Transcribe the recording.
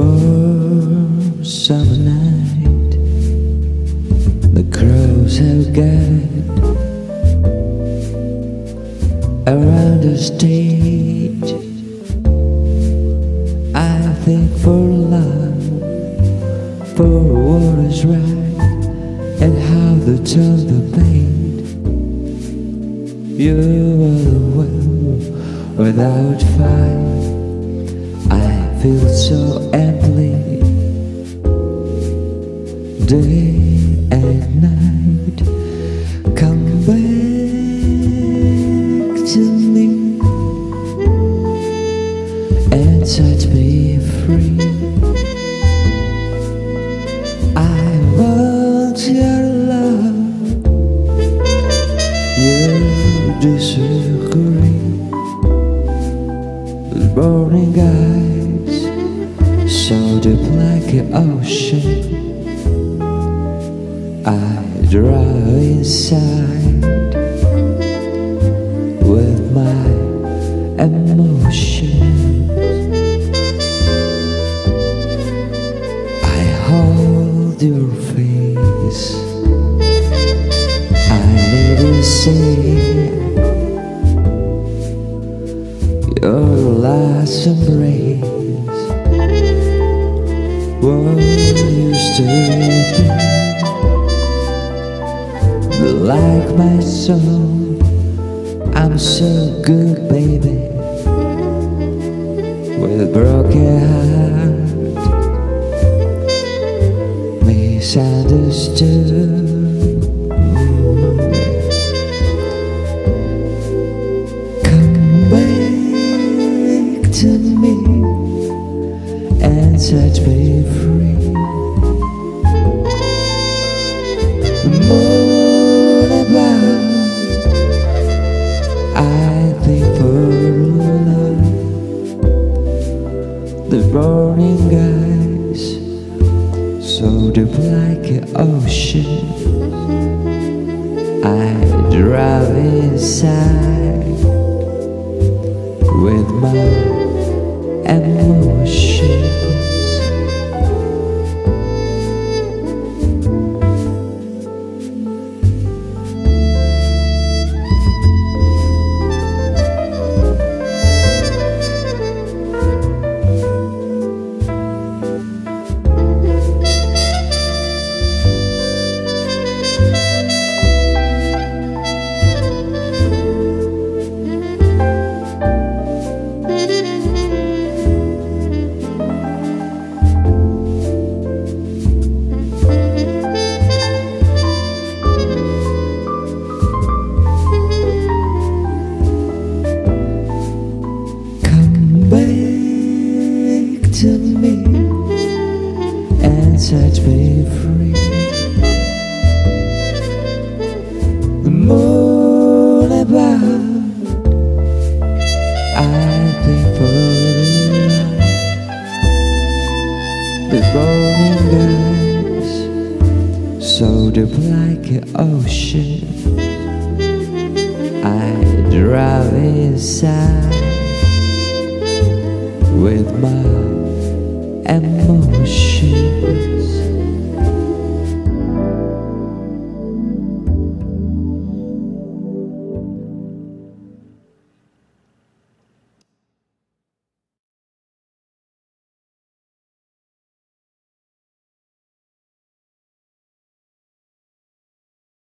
Warm summer night, the crows have gathered around the stage. I think for love, for what is right, and how to turn the pain. You are the well without fire. Feel so empty. Day an ocean. I drown inside with my emotions. I hold your face. I need to Used to like my soul. I'm so good, baby, with broken heart, misunderstood. To me and set me so deep like an ocean. I drive inside with my emotions. Moon above, I think for. The rolling eyes, so deep like an ocean. I drive inside with my emotions.